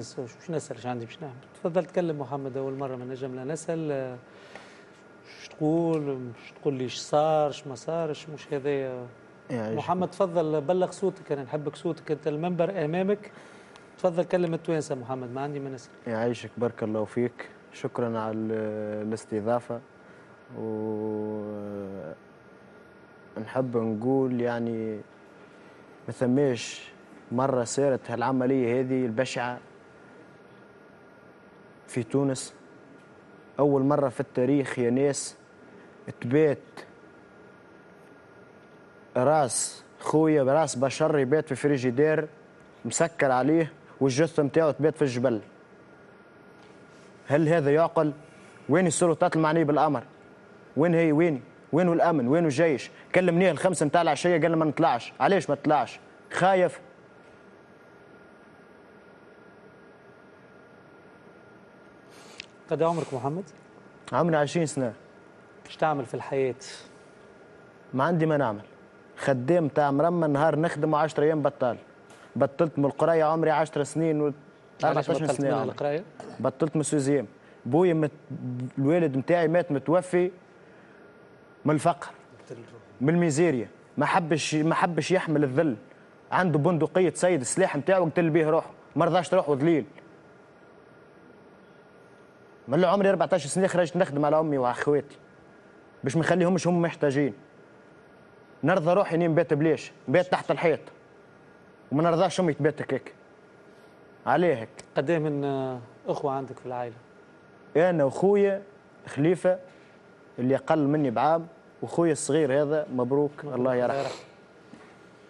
مش نسأل؟ إيش عندي؟ مش نعمل تفضل تكلم محمد أول مرة من نجم لا نسأل. شو تقول؟ مش تقول لي؟ إيش صار؟ إيش ما صارش مش هذايا. محمد تفضل. بلغ صوتك. أنا نحبك صوتك. أنت المنبر أمامك. تفضل كلم التوانسة محمد. ما عندي ما نسأل يعيشك بارك الله فيك. شكرا على ال- الاستضافة. و نحب نقول يعني ما ثماش مرة صارت هالعملية هذه البشعة. في تونس أول مرة في التاريخ يا ناس تبات راس خويا براس بشر يبات في فريجيدير مسكر عليه والجثة متاعه تبات في الجبل هل هذا يعقل؟ وين السلطات المعنية بالأمر؟ وين هي وين؟ وين الأمن؟ وين الجيش؟ كلمنيه الخمسة متاع العشية قال ما نطلعش، علاش ما تطلعش؟ خايف؟ قد عمرك محمد؟ عمري 20 سنة إيش تعمل في الحياة؟ ما عندي ما نعمل خدام تاع مرمى نهار نخدم 10 أيام بطال بطلت من القراية عمري 10 سنين و علاش 14 بطلت من سنة عمري. القراية؟ بطلت من السوزيام بويا مت... الوالد متاعي مات متوفي من الفقر من الميزيريا ما حبش ما حبش يحمل الذل عنده بندقية سيد السلاح نتاعو قتل بيه روحه ما رضاش روحه ذليل من اللي عمري 14 سنة خرجت نخدم على أمي وأخواتي باش ما نخليهمش هم محتاجين. نرضى روحي إني نبات بليش نبات تحت الحيط وما نرضاش أمي تبات هيك عليه هيك. قد إيه من آه، أخوة عندك في العائلة؟ أنا وخويا خليفة اللي أقل مني بعام وخويا الصغير هذا مبروك, الله يرحمه. يرحمه.